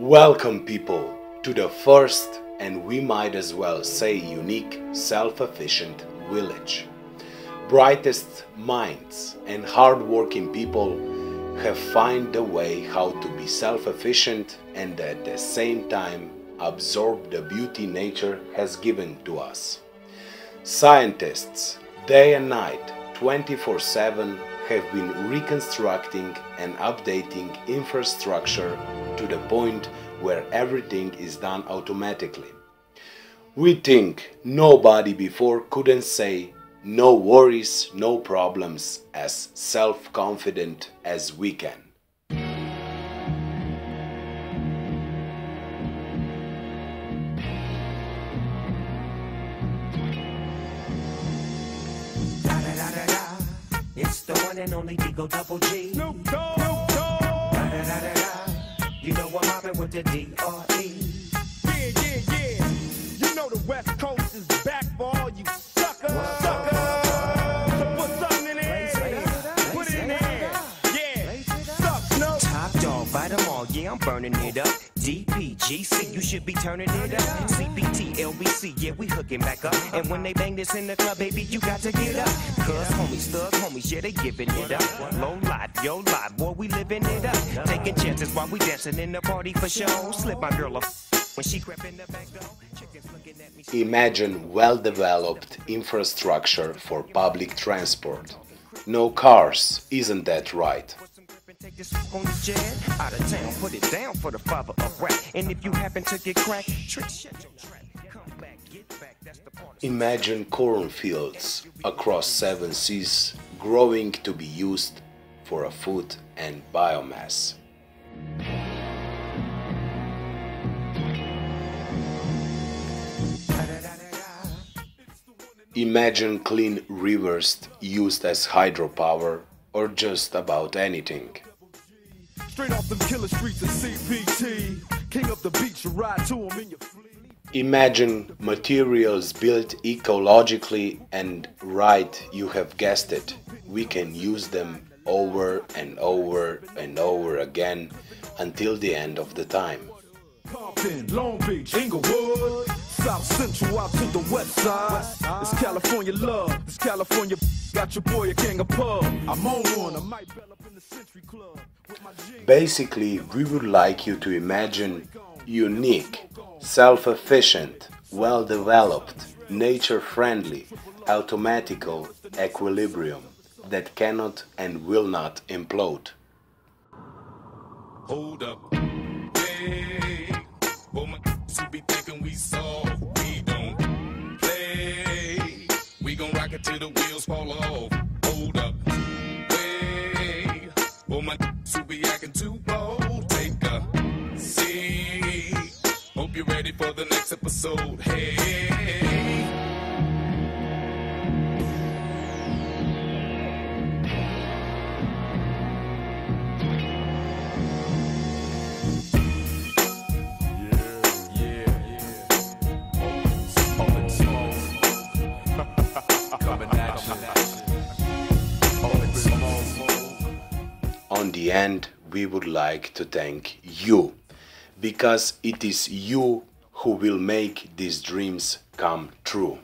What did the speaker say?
Welcome, people, to the first and we might as well say unique, self efficient village. Brightest minds and hard working people have found a way how to be self efficient and at the same time absorb the beauty nature has given to us. Scientists, day and night, 24 7, have been reconstructing and updating infrastructure to the point where everything is done automatically. We think nobody before couldn't say no worries, no problems as self confident as we can. It's the one and only D-O Double G. Snoop Dogg. You know I'm mobbing with the D.R.E. Yeah, yeah, yeah. You know the West Coast is back for all you suckers. Suckers. So put something in there. Put it in there. Yeah. Suck, Snoop. Top dog, bite them all, yeah, I'm burning it up. DPGC, you should be turning it up. CPT, LBC, yeah, we hooking back up. And when they bang this in the club, baby, you got to get up. Cuz homies, thug homies, yeah, they giving it up. Low life, yo life, boy, we living it up. Taking chances while we dancing in the party for show. Slip my girl a when she crept in the back door. Imagine well developed infrastructure for public transport. No cars, isn't that right? Take this on the jet, out of town, put it down for the father of rap. And if you happen to get cracked, trick shut your trap. Imagine cornfields across seven seas growing to be used for a food and biomass. Imagine clean rivers used as hydropower or just about anything. Straight off them killer streets of CPT. King up the beach, you ride to him in your fleet. Imagine materials built ecologically and right, you have guessed it. We can use them over and over and over again until the end of the time. Compton, Long Beach, Inglewood, South Central out to the west side. It's California love, it's California. Got your boy a king of pub. I'm on one, I might bell up in the Century Club with my G. Basically, we would like you to imagine unique, self efficient, well developed, nature friendly, automatical equilibrium that cannot and will not implode. Hold up. Hey, well, my be thinking we soft. We don't play. We gon' rock it till the wheels fall off. Hold up. My who be acting too bold. Take a seat. Hope you're ready for the next episode. Hey. The end, we would like to thank you because it is you who will make these dreams come true.